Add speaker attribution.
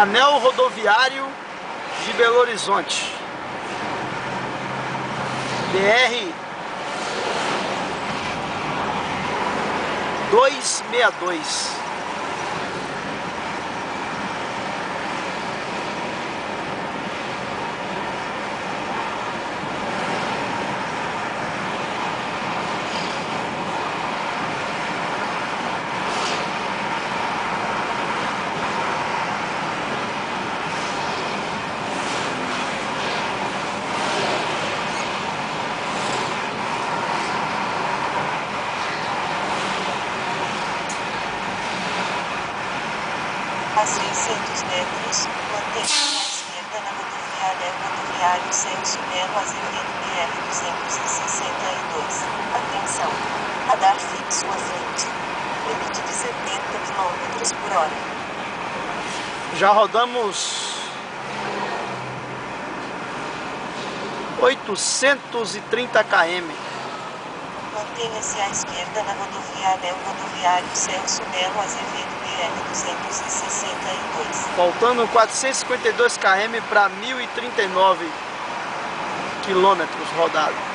Speaker 1: Anel Rodoviário de Belo Horizonte. BR 262.
Speaker 2: A 600 metros, mantenha à esquerda na rodoviária rodoviário Celso Melo Azevedo BR-262. Atenção! Radar fixo à frente. Limite de 70 km por hora.
Speaker 1: Já rodamos 830 km.
Speaker 2: Mantenha-se à esquerda na rodoviária rodoviário Celso Melo Azevedo BR-262.
Speaker 1: Faltando 452 km para 1039 quilômetros rodados.